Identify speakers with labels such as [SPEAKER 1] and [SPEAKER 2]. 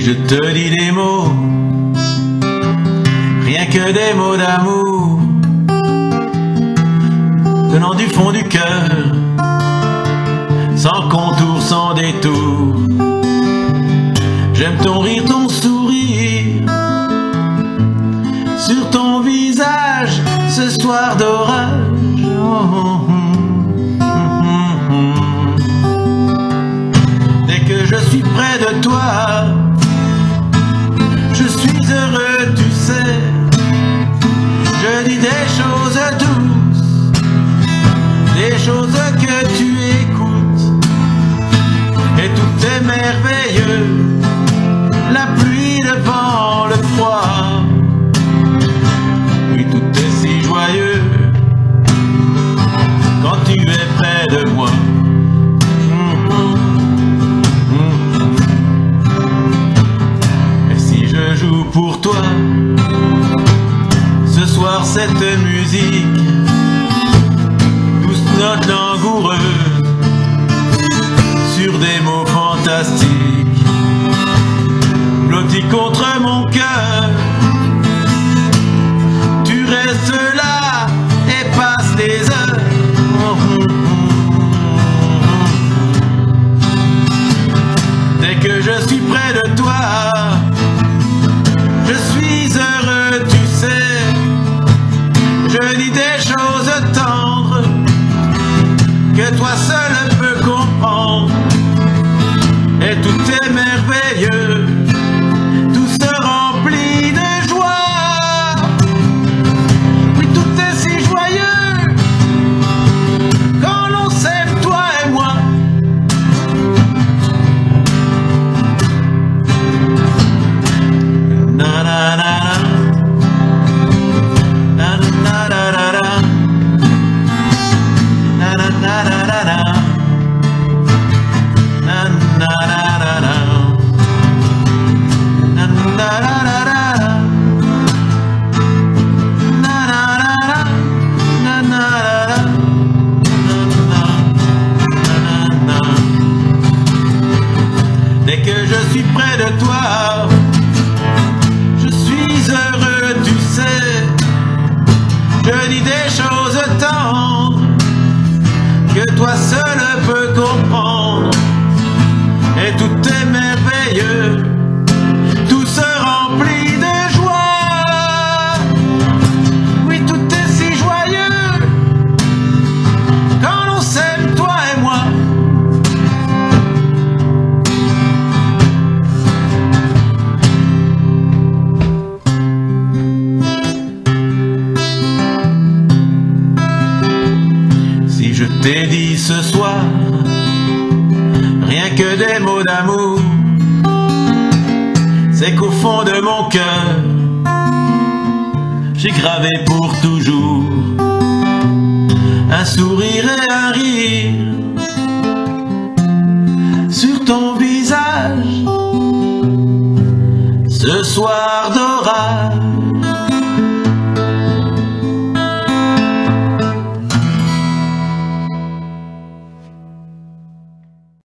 [SPEAKER 1] je te dis des mots, rien que des mots d'amour, venant du fond du cœur, sans contour, sans détour. J'aime ton rire, ton sourire, sur ton visage, ce soir d'orage. Oh, oh, oh. Dès que je suis près de toi, je suis heureux, tu sais. Je dis des choses douces, des choses que tu écoutes, et tout est merveilleux. La pluie, le vent, pour toi, ce soir cette musique, douce note langoureuse, sur des mots fantastiques, que toi seul peux comprendre. Et tout est merveilleux, Que je suis près de toi, je suis heureux, tu sais. Je dis des choses tendres que toi seul peux comprendre. T'ai dit ce soir, rien que des mots d'amour, c'est qu'au fond de mon cœur, j'ai gravé pour toujours un sourire et un rire sur ton visage. Ce soir